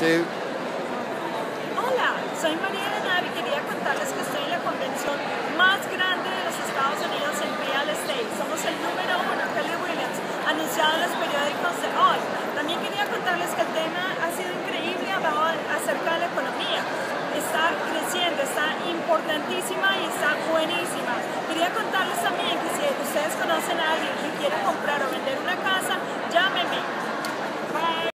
Hola, soy María Elena y quería contarles que estoy en la convención más grande de los Estados Unidos en real estate. Somos el número uno, Kelly Williams, anunciado en los periódicos de hoy. También quería contarles que el tema ha sido increíble acerca de la economía. Está creciendo, está importantísima y está buenísima. Quería contarles también que si ustedes conocen a alguien que quiere comprar